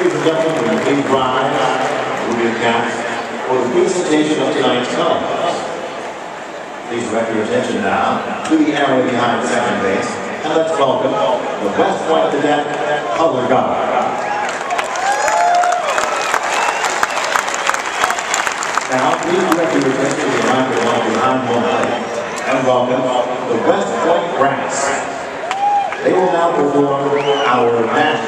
Ladies and gentlemen, please rise, move your caps for the presentation of tonight's colors. Please direct your attention now to the area behind second base, and let's welcome the West Point Cadet Color Guard. Now, please direct your attention to the microphone behind one plate, and welcome the West Point Brass. They will now perform our national anthem.